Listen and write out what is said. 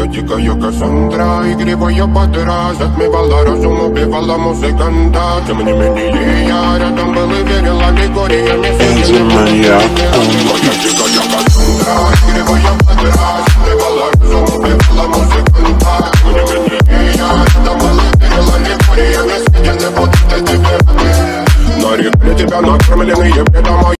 я Моя дикая Кассандра Игривая подра Затмевала разум, убивала музиканта Тим не менее я рядом был и верил аллегориями Энди Маньяк. Моя дикая Кассандра Игривая подра Затмевала разум, убивала музиканта Тим не мені я рядом були, вірила был и Не буду Съедены вот На рік для тебя накормленные бредом